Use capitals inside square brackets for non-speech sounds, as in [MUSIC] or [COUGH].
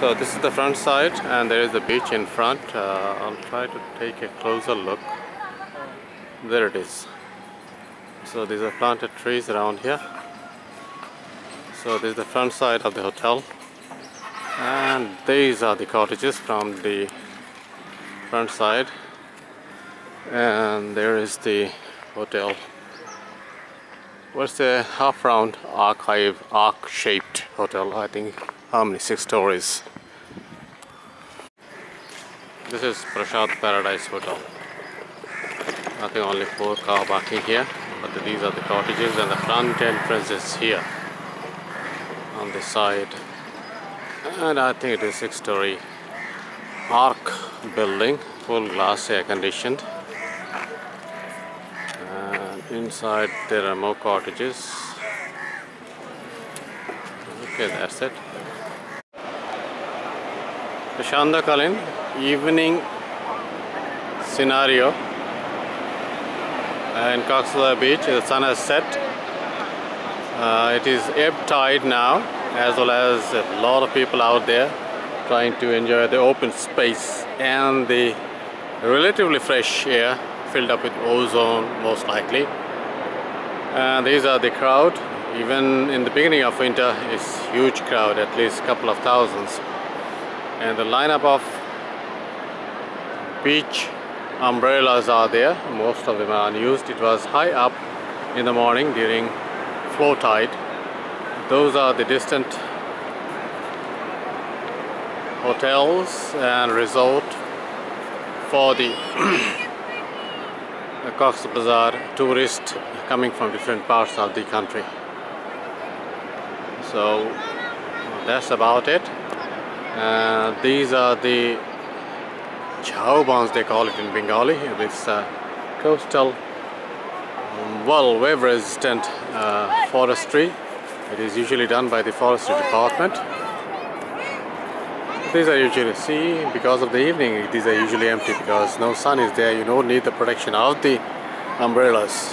So this is the front side and there is the beach in front. Uh, I'll try to take a closer look. There it is. So these are planted trees around here. So this is the front side of the hotel. And these are the cottages from the front side. And there is the hotel. What's the half round archive arc shaped hotel? I think how many six stories. This is Prashad Paradise Hotel. I think only four car parking here, but these are the cottages and the front entrance is here on the side. And I think it is six story arc building, full glass air conditioned. And inside there are more cottages. Okay, that's it. The Shandakalin evening scenario uh, in Cox's Beach. The sun has set. Uh, it is ebb tide now, as well as a lot of people out there trying to enjoy the open space and the relatively fresh air filled up with ozone, most likely. And these are the crowd. Even in the beginning of winter, it's huge crowd, at least a couple of thousands and the lineup of beach umbrellas are there. Most of them are unused. It was high up in the morning during flow tide. Those are the distant hotels and resort for the [CLEARS THROAT] Cox Bazar tourists coming from different parts of the country. So that's about it uh, these are the chowbans they call it in Bengali this uh, coastal well wave resistant uh, forestry. It is usually done by the forestry department. These are usually see because of the evening these are usually empty because no sun is there you don't need the protection of the umbrellas